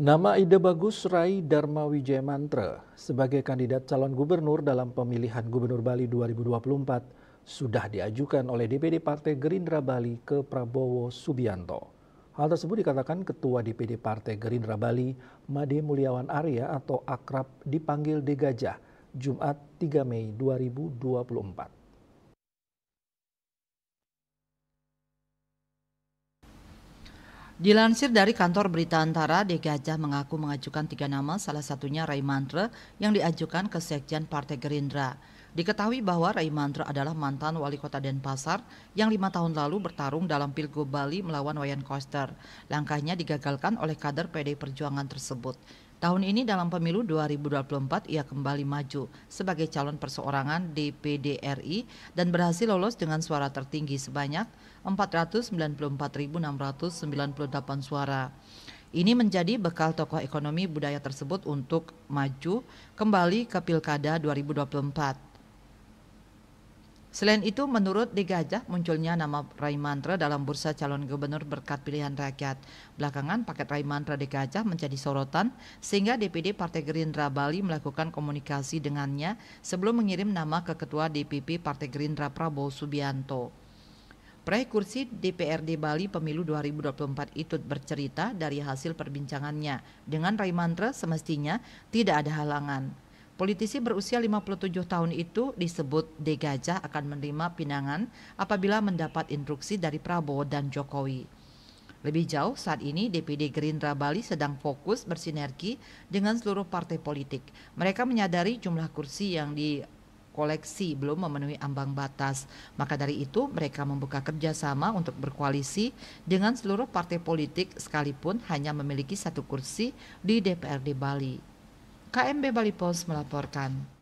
Nama Ide Bagus Rai Dharma Wijaya Mantra sebagai kandidat calon gubernur dalam pemilihan Gubernur Bali 2024 sudah diajukan oleh DPD Partai Gerindra Bali ke Prabowo Subianto. Hal tersebut dikatakan Ketua DPD Partai Gerindra Bali, Made Mulyawan Arya atau akrab dipanggil De Gajah, Jumat 3 Mei 2024. Dilansir dari kantor berita antara, De Gajah mengaku mengajukan tiga nama, salah satunya Ray Mantra yang diajukan ke Sekjen Partai Gerindra. Diketahui bahwa Ray Mantra adalah mantan wali kota Denpasar yang lima tahun lalu bertarung dalam Pilgub Bali melawan Wayan Koster. Langkahnya digagalkan oleh kader PD Perjuangan tersebut. Tahun ini dalam pemilu 2024 ia kembali maju sebagai calon perseorangan DPD RI dan berhasil lolos dengan suara tertinggi sebanyak 494.698 suara. Ini menjadi bekal tokoh ekonomi budaya tersebut untuk maju kembali ke Pilkada 2024. Selain itu, menurut Di Gajah, munculnya nama Rai Mantra dalam bursa calon gubernur berkat pilihan rakyat. Belakangan, paket Rai Mantra Di Gajah menjadi sorotan sehingga DPD Partai Gerindra Bali melakukan komunikasi dengannya sebelum mengirim nama ke Ketua DPP Partai Gerindra Prabowo Subianto. Peraih kursi DPRD Bali pemilu 2024 itu bercerita dari hasil perbincangannya. Dengan Rai Mantra semestinya tidak ada halangan. Politisi berusia 57 tahun itu disebut De Gajah akan menerima pinangan apabila mendapat instruksi dari Prabowo dan Jokowi. Lebih jauh, saat ini DPD Gerindra Bali sedang fokus bersinergi dengan seluruh partai politik. Mereka menyadari jumlah kursi yang di koleksi belum memenuhi ambang batas. Maka dari itu mereka membuka kerjasama untuk berkoalisi dengan seluruh partai politik sekalipun hanya memiliki satu kursi di DPRD Bali. KMB Bali Post melaporkan.